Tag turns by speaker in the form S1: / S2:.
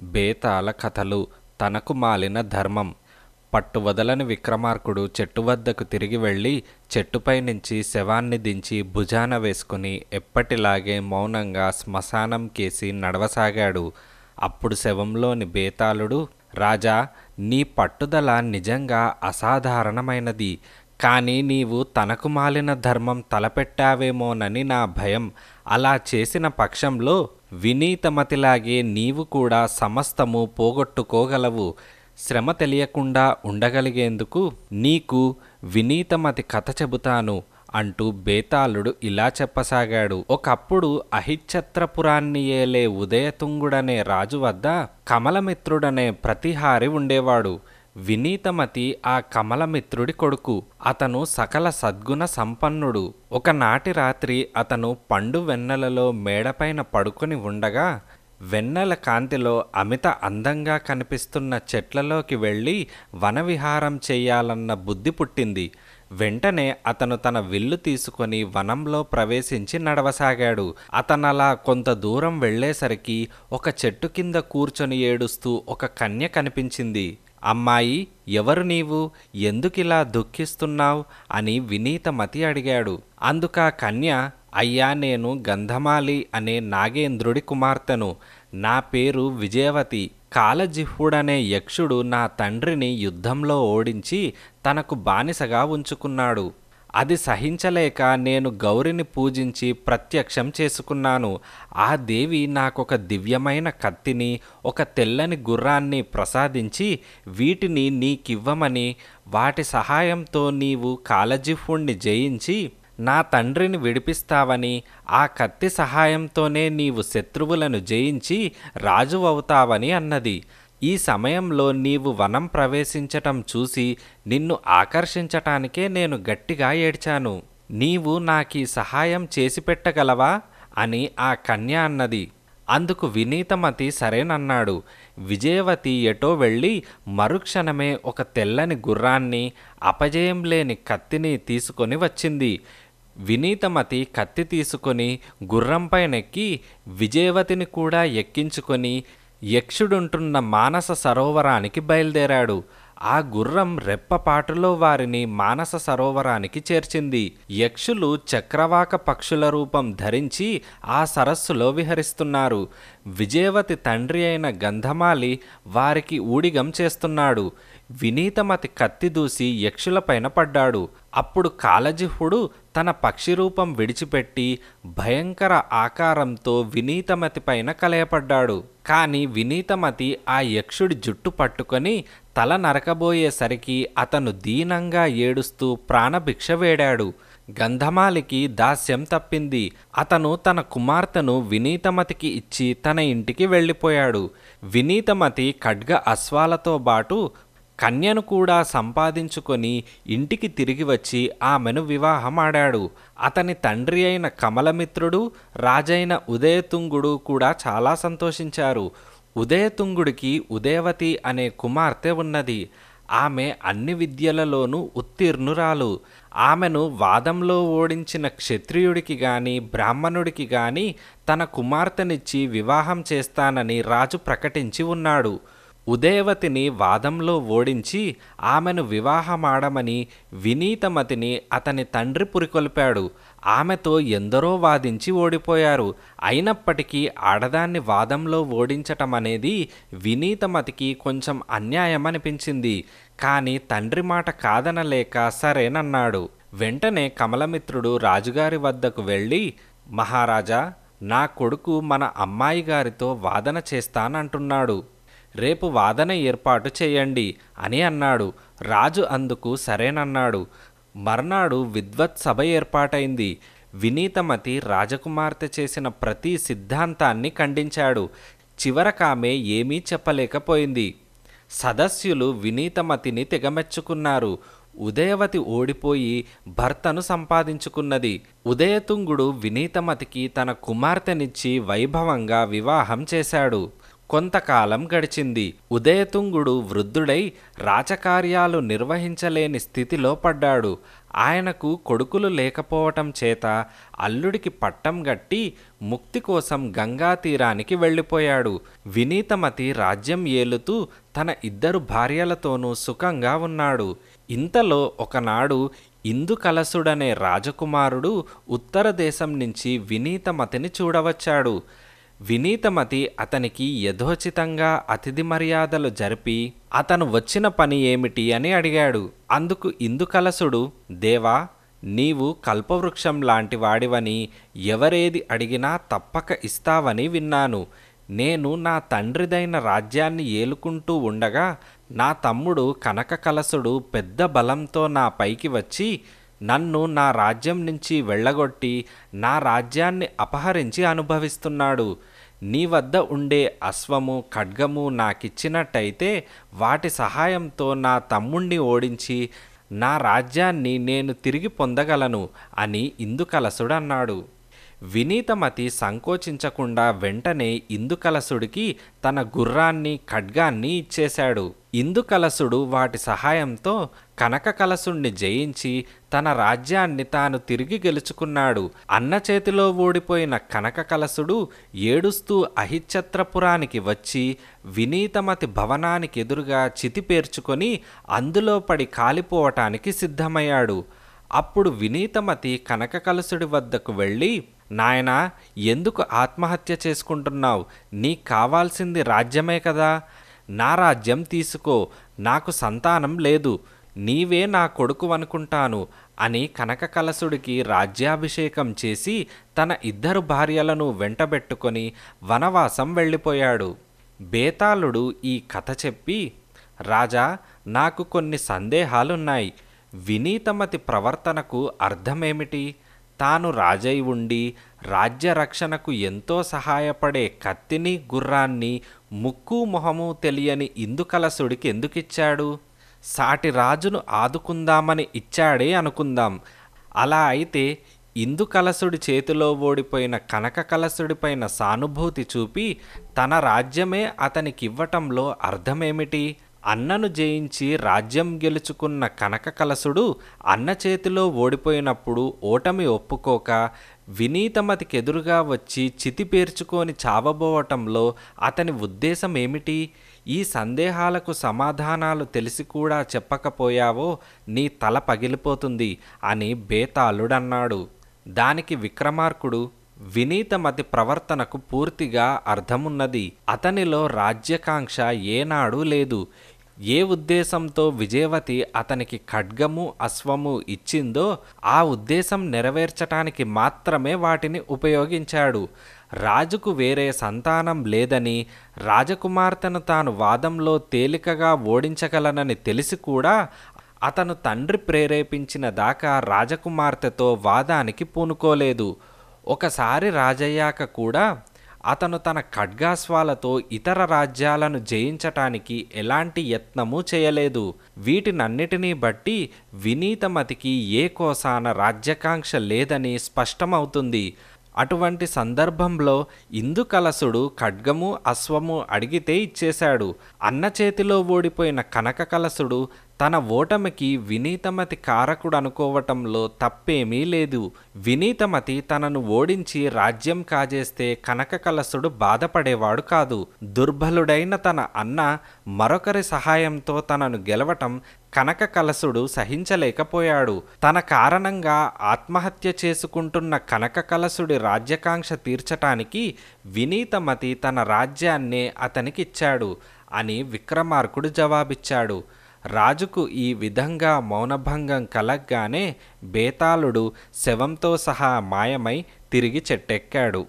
S1: బేతాళ కథలు తనకు మాలిన ధర్మం. పట్టువదలని విక్రమార్కుడు చెట్టు వద్దకు తిరిగి వెళ్ళి చెట్టుపై నుంచి శవాన్ని దించి భుజాన వేసుకుని ఎప్పటిలాగే మౌనంగా శ్మశానం కేసి నడవసాగాడు. అప్పుడు శవంలోని బేతాళుడు రాజా నీ పట్టుదల నిజంగా అసాధారణమైనది. కానీ నీవు తనకు మాలిన ధర్మం తలపెట్టావేమోనని నా భయం. అలా చేసిన పక్షంలో వినీతమతిలాగే నీవు కూడా సమస్తము పోగొట్టుకోగలవు. శ్రమ తెలియకుండా ఉండగలిగేందుకు నీకు వినీతమతి కథ చెబుతాను అంటూ బేతాళుడు ఇలా చెప్పసాగాడు. ఒకప్పుడు అహిచ్ఛత్రపురాన్ని ఏలే ఉదయతుంగుడనే రాజు వద్ద కమలమిత్రుడనే ప్రతిహారి ఉండేవాడు. వినీతమతి ఆ కమలమిత్రుడి కొడుకు. అతను సకల సద్గుణ సంపన్నుడు. ఒకనాటి రాత్రి అతను పండు వెన్నెలలో మేడపైన పడుకొని ఉండగా వెన్నెల కాంతిలో అమిత అందంగా కనిపిస్తున్న చెట్లలోకి వెళ్ళి వనవిహారం చేయాలన్న బుద్ధి పుట్టింది. వెంటనే అతను తన విల్లు తీసుకొని వనంలో ప్రవేశించి నడవసాగాడు. అతనలా కొంత దూరం వెళ్ళేసరికి ఒక చెట్టు కింద కూర్చొని ఏడుస్తూ ఒక కన్య కనిపించింది. అమ్మాయి ఎవరు నీవు? ఎందుకిలా దుఃఖిస్తున్నావు? అని వినీతమతి అడిగాడు. అందుక కన్య అయ్యా నేను గంధమాలి అనే నాగేంద్రుడి కుమార్తెను. నా పేరు విజయవతి. కాలజిహ్వుడనే యక్షుడు నా తండ్రిని యుద్ధంలో ఓడించి తనకు బానిసగా ఉంచుకున్నాడు. అది సహించలేక నేను గౌరిని పూజించి ప్రత్యక్షం చేసుకున్నాను. ఆ దేవి నాకొక దివ్యమైన కత్తిని ఒక తెల్లని గుర్రాన్ని ప్రసాదించి వీటిని నీకివ్వమని వాటి సహాయంతో నీవు కాలజిహ్వుణ్ణి జయించి నా తండ్రిని విడిపిస్తావని ఆ కత్తి సహాయంతోనే నీవు శత్రువులను జయించి రాజు అవుతావని అన్నది. ఈ సమయంలో నీవు వనం ప్రవేశించటం చూసి నిన్ను ఆకర్షించటానికే నేను గట్టిగా ఏడ్చాను. నీవు నాకీ సహాయం చేసి పెట్టగలవా? అని ఆ కన్య అన్నది. అందుకు వినీతమతి సరేనన్నాడు. విజయవతి ఎటో వెళ్ళి మరుక్షణమే ఒక తెల్లని గుర్రాన్ని అపజయం లేని కత్తిని తీసుకొని వచ్చింది. వినీతమతి కత్తి తీసుకొని గుర్రంపైనెక్కి విజయవతిని కూడా ఎక్కించుకొని యక్షుడుంటున్న మానస సరోవరానికి బయలుదేరాడు. ఆ గుర్రం రెప్పపాటులో వారిని మానస సరోవరానికి చేర్చింది. యక్షులు చక్రవాక పక్షుల రూపం ధరించి ఆ సరస్సులో విహరిస్తున్నారు. విజయవతి తండ్రి అయిన గంధమాలి వారికి ఊడిగం చేస్తున్నాడు. వినీతమతి కత్తి దూసి యక్షులపైన పడ్డాడు. అప్పుడు కాలజిహుడు తన పక్షి రూపం విడిచిపెట్టి భయంకర ఆకారంతో వినీతమతి పైన కలయపడ్డాడు. కాని వినీతమతి ఆ యక్షుడి జుట్టు పట్టుకొని తల నరకబోయేసరికి అతను దీనంగా ఏడుస్తూ ప్రాణభిక్ష వేడాడు. గంధమాలికి దాస్యం తప్పింది. అతను తన కుమార్తెను వినీతమతికి ఇచ్చి తన ఇంటికి వెళ్ళిపోయాడు. వినీతమతి ఖడ్గ అశ్వాలతో బాటు కన్యను కూడా సంపాదించుకొని ఇంటికి తిరిగి వచ్చి ఆమెను వివాహమాడాడు. అతని తండ్రి అయిన కమలమిత్రుడు రాజైన ఉదయతుంగుడు కూడా చాలా సంతోషించారు. ఉదయతుంగుడికి ఉదయవతి అనే కుమార్తె ఉన్నది. ఆమె అన్ని విద్యలలోనూ ఉత్తీర్ణురాలు. ఆమెను వాదంలో ఓడించిన క్షత్రియుడికి గాని బ్రాహ్మణుడికి గాని తన కుమార్తెనిచ్చి వివాహం చేస్తానని రాజు ప్రకటించి ఉన్నాడు. ఉదయవతిని వాదంలో ఓడించి ఆమెను వివాహమాడమని వినీతమతిని అతని తండ్రి పురికొల్పాడు. ఆమెతో ఎందరో వాదించి ఓడిపోయారు. అయినప్పటికీ ఆడదాన్ని వాదంలో ఓడించటం అనేది వినీతమతికి కొంచెం అన్యాయం అనిపించింది కానీ తండ్రి మాట కాదనలేక సరేనన్నాడు. వెంటనే కమలమిత్రుడు రాజుగారి వద్దకు వెళ్ళి మహారాజా నా కొడుకు మన అమ్మాయి గారితో వాదన చేస్తానంటున్నాడు. రేపు వాదన ఏర్పాటు చేయండి అని అన్నాడు. రాజు అందుకు సరేనన్నాడు. మర్నాడు విద్వత్ సభ ఏర్పాటైంది. వినీతమతి రాజకుమార్తె చేసిన ప్రతి సిద్ధాంతాన్ని ఖండించాడు. చివరకామె ఏమీ చెప్పలేకపోయింది. సదస్యులు వినీతమతిని తెగమెచ్చుకున్నారు. ఉదయవతి ఓడిపోయి భర్తను సంపాదించుకున్నది. ఉదయతుంగుడు వినీతమతికి తన కుమార్తెనిచ్చి వైభవంగా వివాహం చేశాడు. కొంతకాలం గడిచింది. ఉదయతుంగుడు వృద్ధుడై రాచకార్యాలు నిర్వహించలేని స్థితిలో పడ్డాడు. ఆయనకు కొడుకులు లేకపోవటం చేత అల్లుడికి పట్టం గట్టి ముక్తి కోసం గంగా తీరానికి వెళ్ళిపోయాడు. వినీతమతి రాజ్యం ఏలుతూ తన ఇద్దరు భార్యలతోనూ సుఖంగా ఉన్నాడు. ఇంతలో ఒకనాడు ఇందుకలసుడనే రాజకుమారుడు ఉత్తర దేశం నుంచి వినీతమతిని చూడవచ్చాడు. వినీతమతి అతనికి యథోచితంగా అతిథి మర్యాదలు జరిపి అతను వచ్చిన పని ఏమిటి? అని అడిగాడు. అందుకు ఇందుకలసుడు దేవా నీవు కల్పవృక్షం లాంటి వాడివని ఎవరేది అడిగినా తప్పక ఇస్తావని విన్నాను. నేను నా తండ్రిదైన రాజ్యాన్ని ఏలుకుంటూ ఉండగా నా తమ్ముడు కనక కలసుడు పెద్ద బలంతో నా పైకి వచ్చి నన్ను నా రాజ్యం నుంచి వెళ్ళగొట్టి నా రాజ్యాన్ని అపహరించి అనుభవిస్తున్నాడు. నీ వద్ద ఉండే అశ్వము ఖడ్గము నాకిచ్చినట్టయితే వాటి సహాయంతో నా తమ్ముణ్ణి ఓడించి నా రాజ్యాన్ని నేను తిరిగి పొందగలను అని ఇందుకలసుడన్నాడు. వినీతమతి సంకోచించకుండా వెంటనే ఇందుకలసుడికి తన గుర్రాన్ని ఖడ్గాన్ని ఇచ్చేశాడు. ఇందుకలసుడు వాటి సహాయంతో కనక కలసుణ్ణి జయించి తన రాజ్యాన్ని తాను తిరిగి గెలుచుకున్నాడు. అన్న చేతిలో ఓడిపోయిన కనక కలసుడు ఏడుస్తూ అహిచ్చత్రపురానికి వచ్చి వినీతమతి భవనానికి ఎదురుగా చితి పేర్చుకొని అందులో పడి కాలిపోవటానికి సిద్ధమయ్యాడు. అప్పుడు వినీతమతి కనక కలసుడి వద్దకు వెళ్ళి నాయనా ఎందుకు ఆత్మహత్య చేసుకుంటున్నావు? నీకు కావాల్సింది రాజ్యమే కదా. నా రాజ్యం తీసుకో నాకు సంతానం లేదు. నీవే నా కొడుకు అనుకుంటాను అని కనకకలసుడికి రాజ్యాభిషేకం చేసి తన ఇద్దరు భార్యలను వెంటబెట్టుకొని వనవాసం వెళ్ళిపోయాడు. బేతాళుడు ఈ కథ చెప్పి రాజా నాకు కొన్ని సందేహాలున్నాయి. వినీతమతి ప్రవర్తనకు అర్థమేమిటి? తాను రాజై ఉండి రాజ్య రక్షణకు ఎంతో సహాయపడే కత్తిని గుర్రాన్ని ముక్కు మొహము తెలియని ఇందుకలసుడికి ఎందుకిచ్చాడు? సాటి రాజును ఆదుకుందామని ఇచ్చాడే అనుకుందాం. అలా అయితే ఇందుకలసుడి చేతిలో ఓడిపోయిన కనక కలసుడిపైన సానుభూతి చూపి తన రాజ్యమే అతనికివ్వటంలో అర్థమేమిటి? అన్నను జయించి రాజ్యం గెలుచుకున్న కనక కలసుడు అన్న చేతిలో ఓడిపోయినప్పుడు ఓటమి ఒప్పుకోక వినీతమతికెదురుగా వచ్చి చితి పేర్చుకొని చావబోవటంలో అతని ఉద్దేశం ఏమిటి ఈ సందేహాలకు సమాధానాలు తెలిసి కూడా చెప్పకపోయావో నీ తల పగిలిపోతుంది అని బేతాళుడన్నాడు. దానికి విక్రమార్కుడు వినీతమతి ప్రవర్తనకు పూర్తిగా అర్థమున్నది. అతనిలో రాజ్యకాంక్ష ఏనాడూ లేదు. ఏ ఉద్దేశంతో విజయవతి అతనికి ఖడ్గము అశ్వము ఇచ్చిందో ఆ ఉద్దేశం నెరవేర్చటానికి మాత్రమే వాటిని ఉపయోగించాడు. రాజుకు వేరే సంతానం లేదని రాజకుమార్తెను తాను వాదంలో తేలికగా ఓడించగలనని తెలిసి కూడా అతను తండ్రి ప్రేరేపించిన దాకా రాజకుమార్తెతో వాదానికి పూనుకోలేదు. ఒకసారి రాజయ్యాక కూడా అతను తన ఖడ్గాస్వాలతో ఇతర రాజ్యాలను జయించటానికి ఎలాంటి యత్నమూ చేయలేదు. వీటినన్నిటినీ బట్టి వినీతమతికి ఏ కోసాన రాజ్యకాంక్ష లేదని స్పష్టమవుతుంది. అటువంటి సందర్భంలో ఇందుకలసుడు ఖడ్గము అశ్వము అడిగితే ఇచ్చేశాడు. అన్న చేతిలో ఓడిపోయిన కనక కలసుడు తన ఓటమికి వినీతమతి కారకుడు అనుకోవటంలో తప్పేమీ లేదు. వినీతమతి తనను ఓడించి రాజ్యం కాజేస్తే కనక కలసుడు బాధపడేవాడు కాదు. దుర్బలుడైన తన అన్న మరొకరి సహాయంతో తనను గెలవటం కనక కలసుడు సహించలేకపోయాడు. తన కారణంగా ఆత్మహత్య చేసుకుంటున్న కనక కలసుడి రాజ్యకాంక్ష తీర్చటానికి వినీతమతి తన రాజ్యాన్నే అతనికిచ్చాడు అని విక్రమార్కుడు జవాబిచ్చాడు. రాజుకు ఈ విధంగా మౌనభంగం కలగ్గానే బేతాళుడు శవంతో సహా మాయమై తిరిగి చెట్టెక్కాడు.